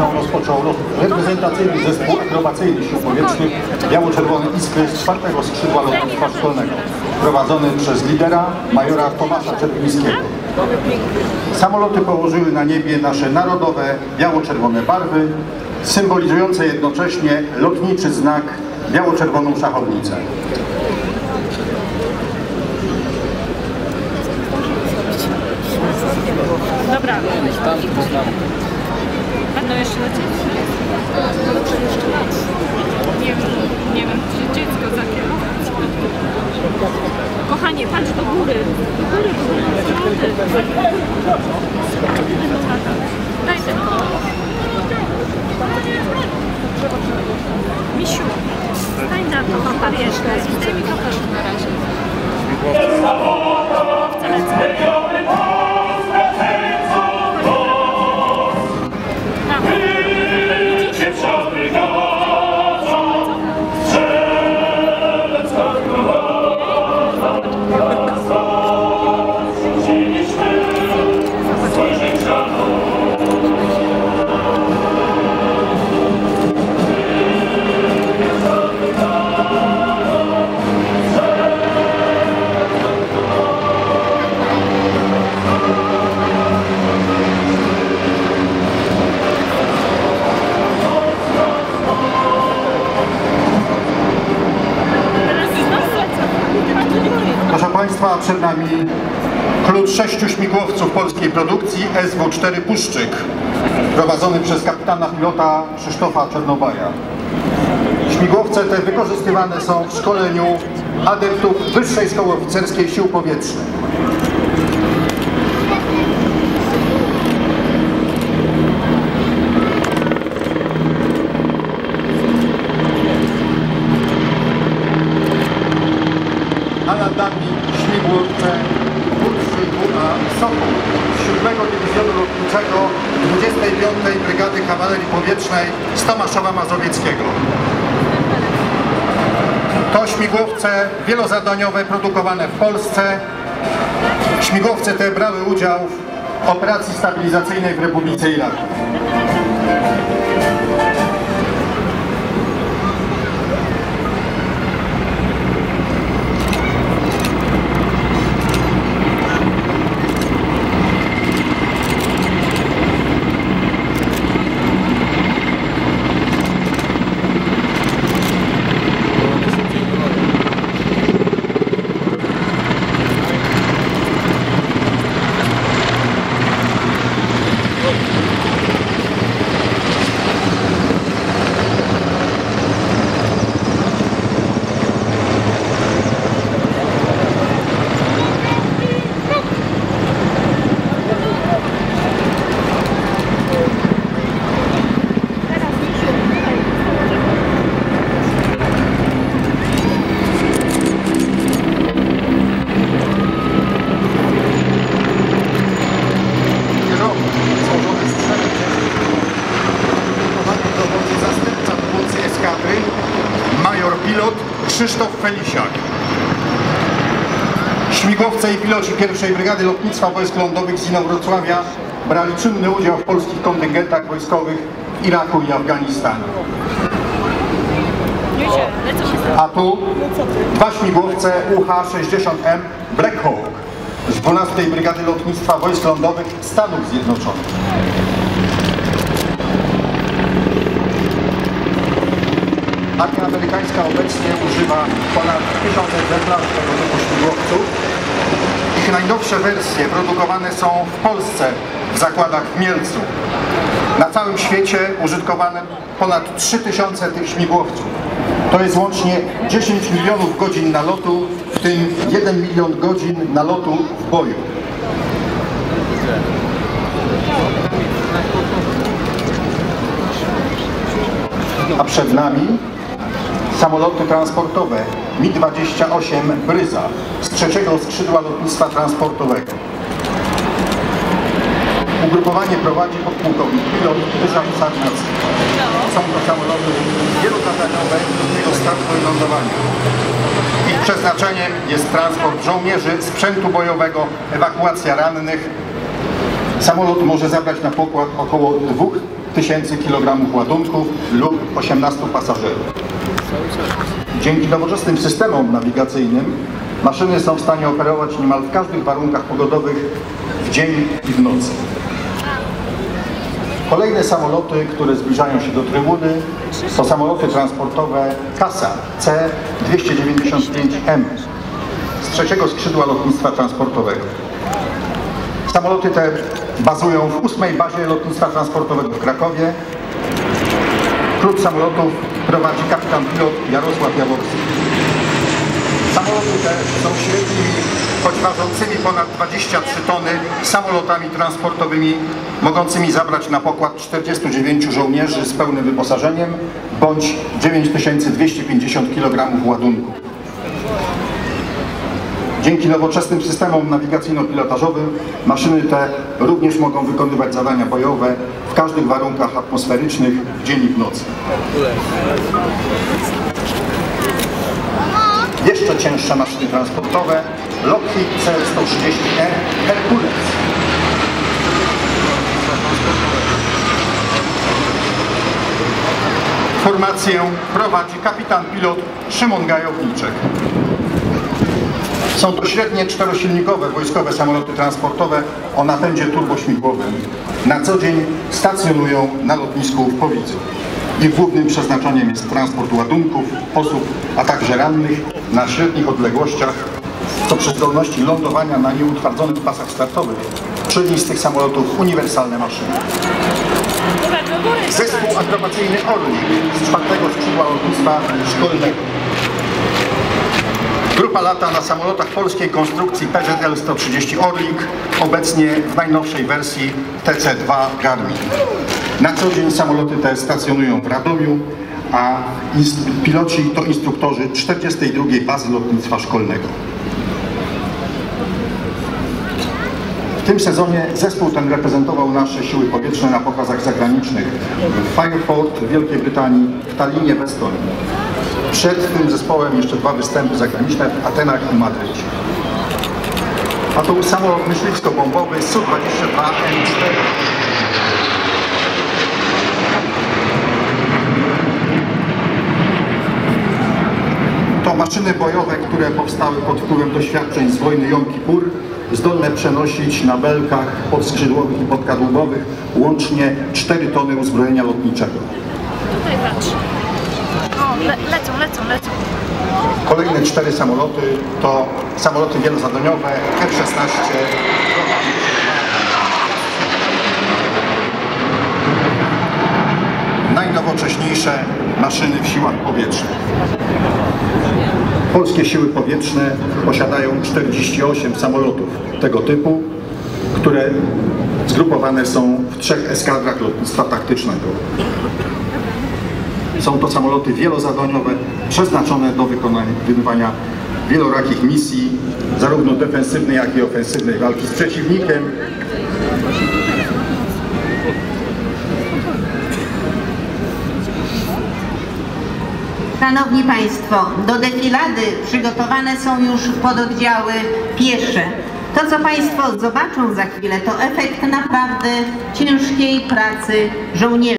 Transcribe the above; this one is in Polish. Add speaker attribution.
Speaker 1: Rozpoczął reprezentacyjny zespół akrobacyjny sił powietrznych Biało-Czerwone Iskry z czwartego skrzydła lotnictwa szkolnego, prowadzony przez lidera majora Tomasza Czerwińskiego. Samoloty położyły na niebie nasze narodowe biało-czerwone barwy, symbolizujące jednocześnie lotniczy znak biało-czerwoną szachownicę.
Speaker 2: Dobra. Będą jeszcze lecieć? Nie wiem, nie wiem, czy dziecko zakierować. Kochanie, patrz do góry. Do góry, do góry. Schody.
Speaker 1: Przed nami klub sześciu śmigłowców polskiej produkcji SW-4 Puszczyk, prowadzony przez kapitana pilota Krzysztofa Czernobaja. Śmigłowce te wykorzystywane są w szkoleniu adeptów Wyższej Szkoły Oficerskiej Sił Powietrznych. a nad nami śmigłowce WA Sokół z 7 Dywizjonu Lotniczego 25. Brygady Kawalerii Powietrznej z Tomaszowa Mazowieckiego. To śmigłowce wielozadaniowe produkowane w Polsce. Śmigłowce te brały udział w operacji stabilizacyjnej w Republice Iraku. Krzysztof Felisiak. Śmigłowce i piloci pierwszej Brygady Lotnictwa Wojsk Lądowych z Inowrocławia brali czynny udział w polskich kontyngentach wojskowych w Iraku i Afganistanie. A tu dwa śmigłowce UH-60M Black Hawk z 12 Brygady Lotnictwa Wojsk Lądowych Stanów Zjednoczonych. Armia amerykańska obecnie używa ponad 1000 egzemplarzy tego typu śmigłowców. Ich najnowsze wersje produkowane są w Polsce w zakładach w Mielcu. Na całym świecie użytkowane ponad 3000 tych śmigłowców. To jest łącznie 10 milionów godzin nalotu, w tym 1 milion godzin nalotu w boju. A przed nami samoloty transportowe Mi-28 Bryza z trzeciego skrzydła lotnictwa transportowego. Ugrupowanie prowadzi podpułkownik pilot Ryszard Sarnacki. Są to samoloty wielozadaniowe do startu i lądowania. Ich przeznaczeniem jest transport żołnierzy, sprzętu bojowego, ewakuacja rannych Samolot może zabrać na pokład około 2000 kg ładunków lub 18 pasażerów. Dzięki nowoczesnym systemom nawigacyjnym maszyny są w stanie operować niemal w każdych warunkach pogodowych w dzień i w nocy. Kolejne samoloty, które zbliżają się do trybuny, to samoloty transportowe KASA C-295M z trzeciego skrzydła lotnictwa transportowego. Samoloty te bazują w ósmej bazie lotnictwa transportowego w Krakowie. Klub samolotów prowadzi kapitan pilot Jarosław Jaworski. Samoloty te są średnimi, choć ważącymi ponad 23 tony, samolotami transportowymi mogącymi zabrać na pokład 49 żołnierzy z pełnym wyposażeniem bądź 9250 kg ładunku. Dzięki nowoczesnym systemom nawigacyjno-pilotażowym maszyny te również mogą wykonywać zadania bojowe w każdych warunkach atmosferycznych w dzień i w nocy. Jeszcze cięższe maszyny transportowe Lockheed C-130E Hercules. Formację prowadzi kapitan pilot Szymon Gajowniczek. Są to średnie czterosilnikowe wojskowe samoloty transportowe o napędzie turbośmigłowym. Na co dzień stacjonują na lotnisku w Powidzu. Ich głównym przeznaczeniem jest transport ładunków, osób, a także rannych na średnich odległościach, co przy zdolności lądowania na nieutwardzonych pasach startowych czyni z tych samolotów uniwersalne maszyny. Zespół akrobacyjny Orlik z czwartego skrzydła lotnictwa szkolnego. Grupa lata na samolotach polskiej konstrukcji PZL-130 Orlik, obecnie w najnowszej wersji TC-2 Garmin. Na co dzień samoloty te stacjonują w Radomiu, a piloci to instruktorzy 42 bazy lotnictwa szkolnego. W tym sezonie zespół ten reprezentował nasze siły powietrzne na pokazach zagranicznych w Fireport w Wielkiej Brytanii, w Tallinie w Estonii. Przed tym zespołem jeszcze dwa występy zagraniczne w Atenach i Madrycie. A to samolot myśliwsko-bombowy Su-22M4. To maszyny bojowe, które powstały pod wpływem doświadczeń z wojny Jom Kippur, zdolne przenosić na belkach podskrzydłowych i podkadłubowych łącznie 4 tony uzbrojenia lotniczego.
Speaker 2: Tutaj patrz. O, le, lecą, lecą.
Speaker 1: Kolejne cztery samoloty to samoloty wielozadaniowe F-16 najnowocześniejsze maszyny w siłach powietrznych. Polskie siły powietrzne posiadają 48 samolotów tego typu, które zgrupowane są w trzech eskadrach lotnictwa taktycznego. Są to samoloty wielozadaniowe przeznaczone do wykonywania wielorakich misji, zarówno defensywnej, jak i ofensywnej walki z przeciwnikiem.
Speaker 3: Szanowni Państwo, do defilady przygotowane są już pododdziały piesze. To, co Państwo zobaczą za chwilę, to efekt naprawdę ciężkiej pracy żołnierzy.